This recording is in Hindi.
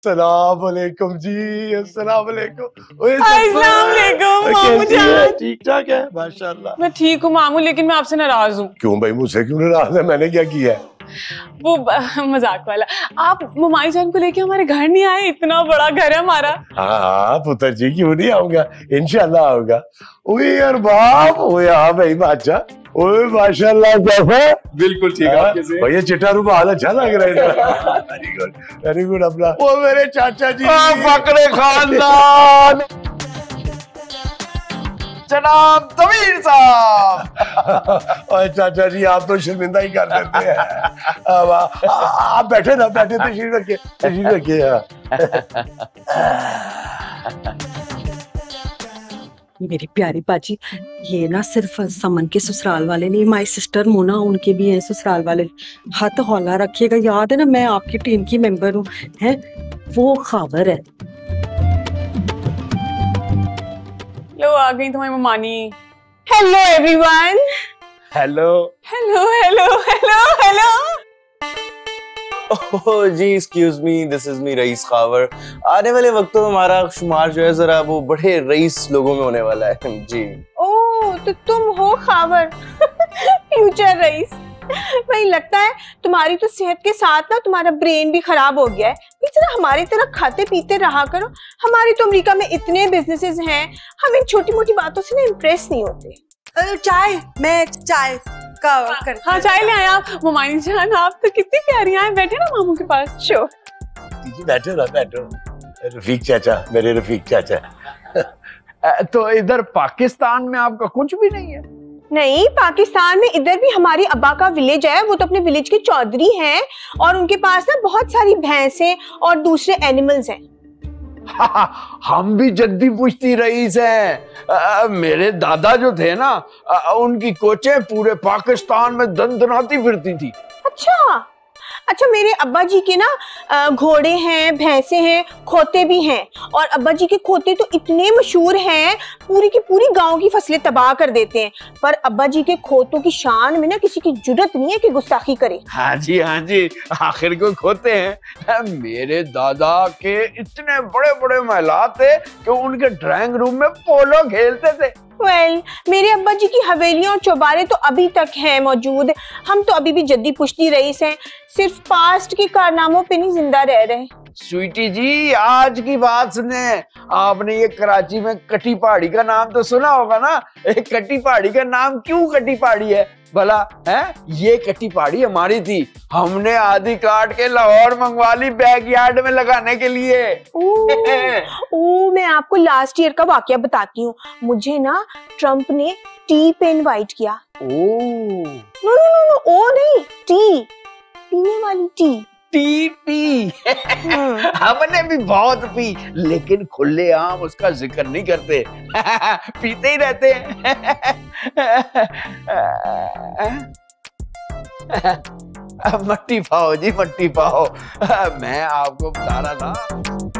अस्सलाम वालेकुम जी अस्सलाम वालेकुम वालेकुम, है? ठीक ठाक है? माशाल्लाह। मैं ठीक हूँ मामू लेकिन मैं आपसे नाराज़ हूँ। क्यों भाई मुझसे क्यों नाराज़ है? मैंने क्या किया है? वो मज़ाक वाला। आप ममाई जान को लेके हमारे घर नहीं आए? इतना बड़ा घर है हमारा। हाँ हाँ पुत्र जी क्यों नहीं आऊँगा? इनशाला आऊँगा। यार बाप! ओए हाँ भाई बादशाह। ओए माशाल्लाह कैसा बिल्कुल ठीक है हाँ, भैया चिट्टा रूमाल अच्छा लग रहा है वेरी गुड वेरी गुड अपना। वो मेरे चाचा जी फकरे खानदान। जनाब तमीर साहब। और चाचा जी आप तो शर्मिंदा ही कर देते हैं। अब आप बैठे ना बैठे तशरीफ़ रखिए तशरीफ़ रखिए हाँ। मेरी प्यारी बाजी ये ना सिर्फ़ समन के ससुराल वाले नहीं माई सिस्टर मोना उनके भी हैं ससुराल वाले। हाथ हौला रखिएगा याद है ना मैं आपकी टीम की मेंबर हूँ है? वो खावर है। लो आ गई तुम्हारी ममानी hello everyone hello hello hello hello oh ji excuse me this is me Raees Khawar. आने वाले वक्तों में हमारा शुमार जो है जरा वो बड़े रईस लोगों में होने वाला है। जी। ओह तो तुम हो खावर। Future rice. भाई लगता है तुम्हारी तो सेहत के साथ ना तुम्हारा ब्रेन भी खराब हो गया है। जरा हमारी तरह खाते पीते रहा करो। हमारे तो अमेरिका में इतने बिजनेसेस हैं हम इन छोटी मोटी बातों से ना इम्प्रेस नहीं होते। चाय! मैं चाय। का कर हाँ चाय ले आया ममानी जान आप तो कितनी प्यारी हैं बैठे ना मामू के पास। श्योर जी बैठो ना बैठो रफीक चाचा मेरे रफीक चाचा। तो इधर पाकिस्तान में आपका कुछ भी नहीं है? नहीं पाकिस्तान में इधर भी हमारे अब्बा का विलेज है वो तो अपने विलेज के चौधरी हैं और उनके पास ना बहुत सारी भैंसें और दूसरे एनिमल्स हैं। हम भी जद्दी पुश्ती रईस हैं मेरे दादा जो थे ना उनकी कोचें पूरे पाकिस्तान में दंदनाती फिरती थी। अच्छा। अच्छा मेरे अब्बा जी के ना घोड़े हैं, भैंसे हैं, खोते भी हैं। और अब्बा जी के खोते तो इतने मशहूर हैं, पूरी की पूरी गाँव की फ़सलें तबाह कर देते हैं। पर अब्बा जी के खोतों की शान में ना किसी की जुरत नहीं है कि गुस्ताखी करे। हाँ जी हाँ जी, आखिर को खोते हैं? मेरे दादा के इतने बड़े बड़े महलात थे कि उनके ड्राइंग रूम में पोलो खेलते थे। वेल well, मेरे अब्बा जी की हवेलियाँ और चौबारे तो अभी तक हैं मौजूद। हम तो अभी भी जद्दी पुश्ती रईस हैं। सिर्फ़ पास्ट के कारनामों पे नहीं ज़िंदा रह रहे स्वीटी जी आज की बात सुने। आपने ये कराची में कटी पहाड़ी का नाम तो सुना होगा ना? एक कटी पहाड़ी का नाम क्यों कटी पहाड़ी है? भला है? ये कटी पहाड़ी हमारी थी। हमने आधी काट के लाहौर मंगवा ली बैकयार्ड में लगाने के लिए। ओह, मैं आपको लास्ट ईयर का वाक्य बताती हूँ। मुझे ना ट्रंप ने टी पे इनवाइट किया। Oh. No no no no oh नहीं टी पीने वाली टी टीपी पी हमने भी बहुत पी, लेकिन खुले आम उसका ज़िक्र नहीं करते। पीते ही रहते हैं। मट्टी पाओ जी, मट्टी पाओ। मैं आपको बता रहा था।